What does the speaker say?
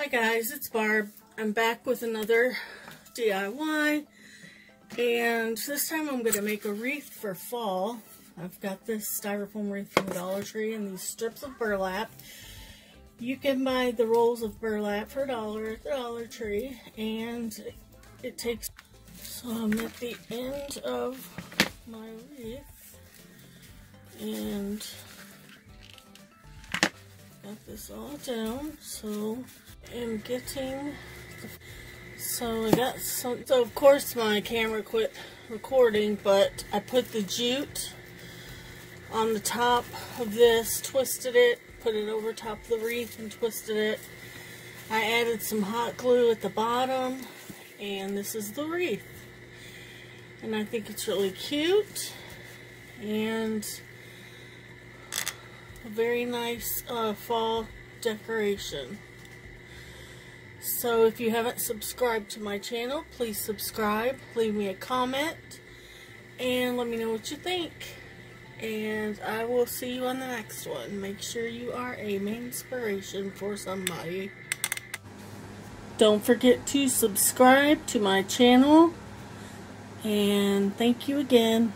Hi guys, it's Barb. I'm back with another DIY and this time I'm going to make a wreath for fall. I've got this styrofoam wreath from Dollar Tree and these strips of burlap. You can buy the rolls of burlap for a dollar at the Dollar Tree and it takes... So I'm at the end of my wreath and this all down so I'm getting so I got some so of course my camera quit recording but I put the jute on the top of this twisted it put it over top of the wreath and twisted it. I added some hot glue at the bottom and this is the wreath. And I think it's really cute and a very nice uh, fall decoration. So if you haven't subscribed to my channel, please subscribe, leave me a comment, and let me know what you think. And I will see you on the next one. Make sure you are a main inspiration for somebody. Don't forget to subscribe to my channel. And thank you again.